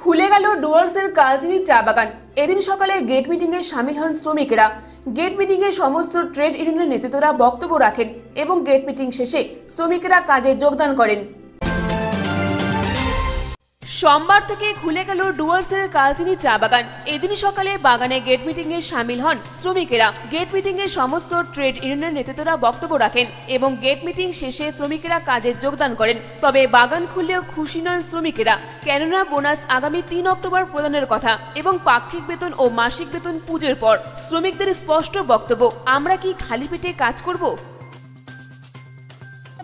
খুলে গেল ডুয়ার্সের কালচিনি চা বাগান। এদিন সকালে গেট মিটিংয়ে সামিল হন শ্রমিকেরা। গেট মিটিংয়ে সমস্ত ট্রেড ইউনিয়নের নেতৃত্বরা বক্তব্য রাখেন এবং গেট মিটিং শেষে শ্রমিকেরা কাজে যোগদান করেন। সোমবার থেকে খুলে গেল ডুয়ার্সের কালচিনি চা বাগান। এদিন সকালে বাগানে গেট মিটিং এ সামিল হন শ্রমিকেরা। গেট মিটিং এ সমস্ত ট্রেড ইউনিয়নের নেতৃত্বরা বক্তব্য রাখেন এবং গেট মিটিং শেষে শ্রমিকেরা কাজে যোগদান করেন। তবে বাগান খুললেও খুশি নন শ্রমিকেরা। কেননা বোনাস আগামী তিন অক্টোবর প্রদানের কথা এবং পাক্ষিক বেতন ও মাসিক বেতন পুজোর পর। শ্রমিকদের স্পষ্ট বক্তব্য, আমরা কি খালি পেটে কাজ করব?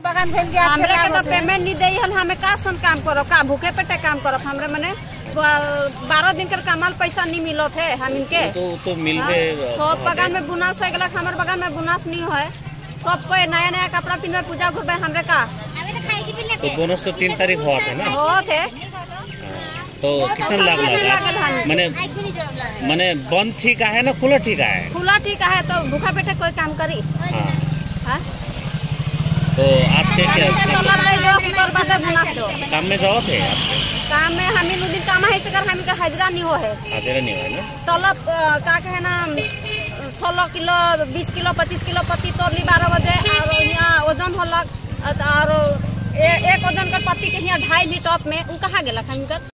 बगान भेल गया हमरा के तो पेमेंट नहीं दई हन हमें का सन काम करो का भूखे पेटे काम करो हमरे मने बारह दिन कर कमाल पैसा नहीं मिलो थे हम इनके तो तो मिलबे सब बगान में बुनास हो गया हमारे बगान में बुनास नहीं है सब कोई नया नया कपड़ा पहनवे पूजा घुरबे हमरे का? तो बोनस तो तीन तारीख हुआ था ना? हो। थे तो किसन लाग लगा मैंने मैंने बंद ठीक है ना खुला ठीक है खुला ठीक है तो भूखा पेटे कोई काम करी? हाँ। हाँ? तो क्या काम में जाओ थे काम में हम इन दिन काम है कर हम का हाजिरा नहीं हो है। हाजिरा नहीं है ना? तलब का कहे ना सोलह किलो बीस किलो पच्चीस किलो पत्ती तोड़ली बारह बजे और यहाँ वज़न होलक और एक वज़न कर पत्ती के यहाँ ढाई ली टॉप में उ कहाँ गेलक हम